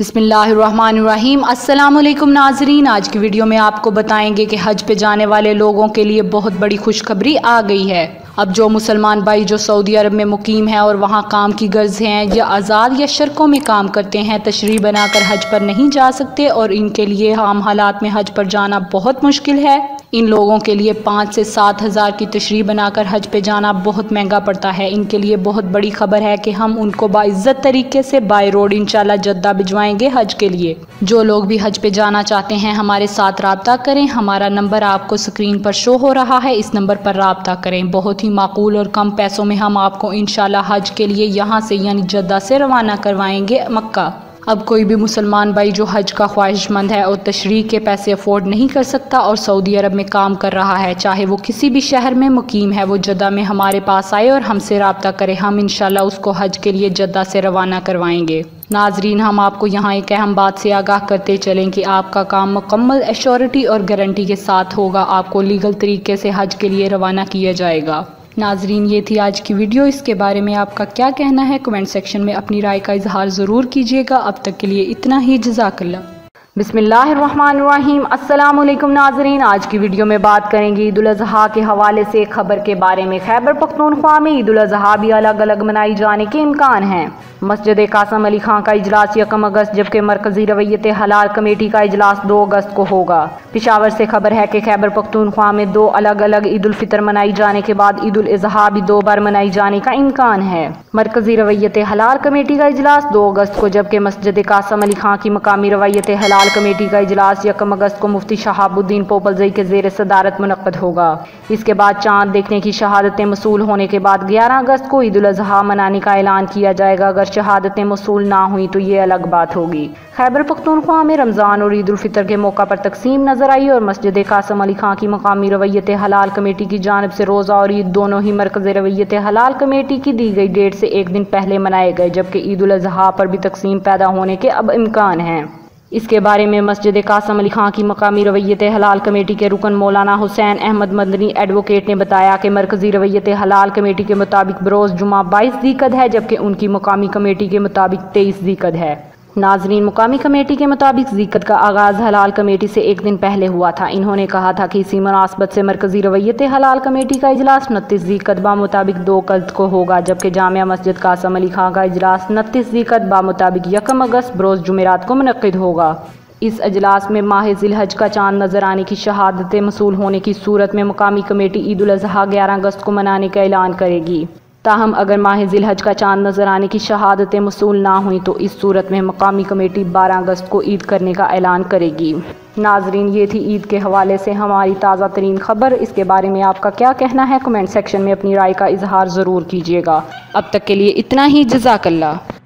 بسم اللہ الرحمن الرحیم۔ السلام علیکم ناظرین۔ آج کی ویڈیو میں آپ کو بتائیں گے کہ حج پہ جانے والے لوگوں کے لیے بہت بڑی خوشخبری آ گئی ہے۔ اب جو مسلمان بھائی جو سعودی عرب میں مقیم ہیں اور وہاں کام کی غرض ہیں یا آزاد یا شرکوں میں کام کرتے ہیں، تشریح بنا کر حج پر نہیں جا سکتے اور ان کے لیے عام حالات میں حج پر جانا بہت مشکل ہے۔ ان لوگوں کے لیے پانچ سے سات ہزار کی تشریح بنا کر حج پہ جانا بہت مہنگا پڑتا ہے۔ ان کے لیے بہت بڑی خبر ہے کہ ہم ان کو باعزت طریقے سے بائی روڈ انشاءاللہ جدہ بھجوائیں گے حج کے لیے۔ جو لوگ بھی حج پہ جانا چاہتے ہیں ہمارے ساتھ رابطہ کریں۔ ہمارا نمبر آپ کو سکرین پر شو ہو رہا ہے۔ اس نمبر پر رابطہ کریں۔ بہت ہی معقول اور کم پیسوں میں ہم آپ کو انشاءاللہ حج کے لیے یہاں سے یعنی جدہ سے روانہ کروائیں گے مکہ۔ اب کوئی بھی مسلمان بھائی جو حج کا خواہش مند ہے اور تشریح کے پیسے افورڈ نہیں کر سکتا اور سعودی عرب میں کام کر رہا ہے، چاہے وہ کسی بھی شہر میں مقیم ہے، وہ جدہ میں ہمارے پاس آئے اور ہم سے رابطہ کرے۔ ہم انشاءاللہ اس کو حج کے لیے جدہ سے روانہ کروائیں گے۔ ناظرین، ہم آپ کو یہاں ایک اہم بات سے آگاہ کرتے چلیں کہ آپ کا کام مکمل ایشورٹی اور گارنٹی کے ساتھ ہوگا۔ آپ کو لیگل طریقے سے حج کے لیے روانہ کیا جائے گا۔ ناظرین، یہ تھی آج کی ویڈیو۔ اس کے بارے میں آپ کا کیا کہنا ہے؟ کمنٹ سیکشن میں اپنی رائے کا اظہار ضرور کیجیے گا۔ اب تک کے لیے اتنا ہی۔ جزاک اللہ۔ بسم اللہ الرحمن الرحیم۔ السلام علیکم ناظرین۔ آج کی ویڈیو میں بات کریں گے عید الاضحیٰ کے حوالے سے۔ خبر کے بارے میں خیبر پختونخوا میں عید الاضحیٰ بھی الگ الگ منائی جانے کے امکان ہیں۔ مسجد قاسم علی خان کا اجلاس یکم اگست، جبکہ مرکزی رویت حلال کمیٹی کا اجلاس دو اگست کو ہوگا۔ پشاور سے خبر ہے کہ خیبر پختونخوا میں دو الگ الگ عید الفطر منائی جانے کے بعد عید الاضحیٰ بھی دو بار منائی جانے کا امکان ہے۔ مرکزی رویت حلال کمیٹی کا اجلاس دو اگست کو، جبکہ مسجد قاسم علی خان کی مقامی رویت حلال کمیٹی کا اجلاس یکم اگست کو مفتی شہاب الدین پوپلزئی کے زیر صدارت منعقد ہوگا۔ اس کے بعد چاند دیکھنے کی شہادتیں مصول ہونے کے بعد گیارہ اگست کو عید الاضحیٰ منانے کا اعلان کیا جائے گا۔ اگر شہادتیں مصول نہ ہوئی تو یہ الگ بات ہوگی۔ خیبر پختونخوا میں رمضان اور عید الفطر کے موقع پر تقسیم نظر آئی اور مسجد قاسم علی خان کی مقامی رویت حلال کمیٹی کی جانب سے روزہ اور عید دونوں ہی مرکز رویت حلال کمیٹی کی دی گئی ڈیٹ سے ایک دن پہلے منائے گئے، جبکہ عید الاضحیٰ پر بھی تقسیم پیدا ہونے کے اب امکان ہیں۔ اس کے بارے میں مسجد قاسم علی خان کی مقامی رویت حلال کمیٹی کے رکن مولانا حسین احمد مدنی ایڈوکیٹ نے بتایا کہ مرکزی رویت حلال کمیٹی کے مطابق بروز جمعہ بائیس دیقد ہے، جبکہ ان کی مقامی کمیٹی کے مطابق تیئیس دیقد ہے۔ ناظرین، مقامی کمیٹی کے مطابق زیقت کا آغاز حلال کمیٹی سے ایک دن پہلے ہوا تھا۔ انہوں نے کہا تھا کہ اسی مناسبت سے مرکزی رویت حلال کمیٹی کا اجلاس نتیس زیقت با مطابق دو قلط کو ہوگا، جبکہ جامعہ مسجد قاسم علی خان کا اجلاس نتیس زیقت با مطابق یکم اگست بروز جمعرات کو منعقد ہوگا۔ اس اجلاس میں ماہ ذی کا چاند نظر آنے کی شہادتیں مصول ہونے کی صورت میں مقامی کمیٹی عید الاضحیٰ گیارہ اگست کو منانے کا اعلان کرے گی۔ تاہم اگر ماہ ذی کا چاند نظر آنے کی شہادتیں مصول نہ ہوئیں تو اس صورت میں مقامی کمیٹی بارہ اگست کو عید کرنے کا اعلان کرے گی۔ ناظرین، یہ تھی عید کے حوالے سے ہماری تازہ ترین خبر۔ اس کے بارے میں آپ کا کیا کہنا ہے؟ کمنٹ سیکشن میں اپنی رائے کا اظہار ضرور کیجیے گا۔ اب تک کے لیے اتنا ہی۔ جزاک اللہ۔